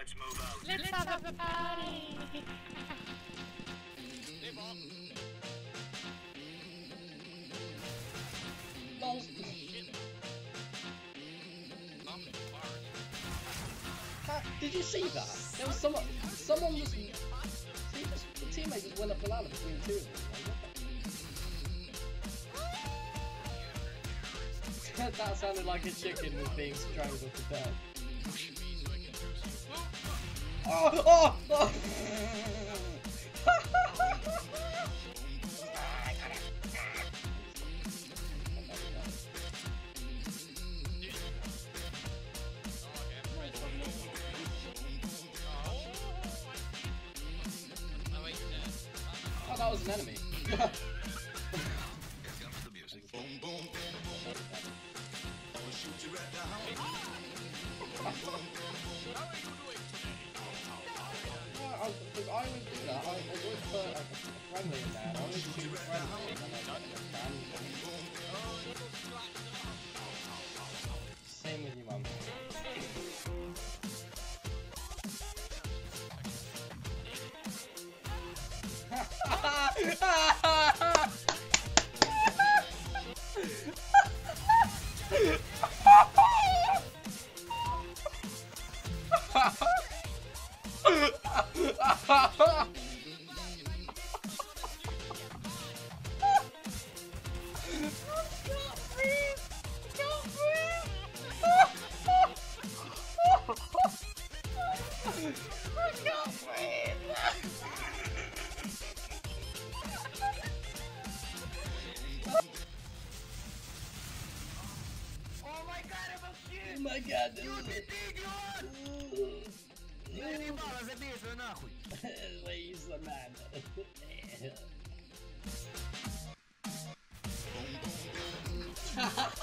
Let's move out. Let's have a party. Lol. Ha- Did you see that? There was someone. Someone was. He just, the teammate just went up the ladder between two of them. Like, what the- that sounded like a chicken was being strangled to death. Oh! Oh! oh. Oh, that was an enemy. I, always do that. I, I always put a, friendly in there. I always choose friendly and then I don't understand. Same with you, mum. Oh my Oh my god, this is ridiculous! ебало, забей свой нахуй! is He's the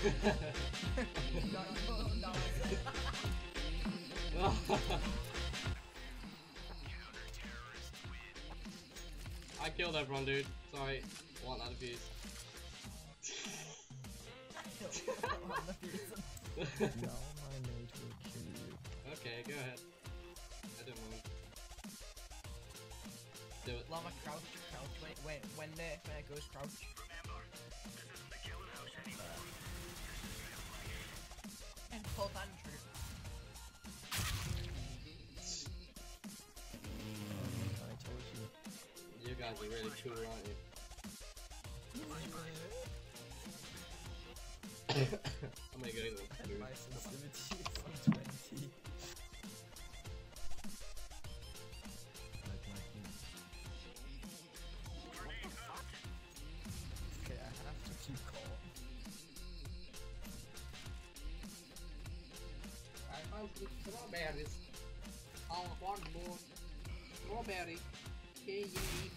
I killed everyone, dude. Sorry. Want that abuse. now my mate will kill you. okay, go ahead. I don't mind. Do it. Lava crouch, crouch, when, when, when, uh, when it goes crouch. And guys are really aren't you? I'm gonna go to the My sensitivity is 20. Like my feet. Okay, I have to. I found strawberries. On one more. Strawberry. K-U-E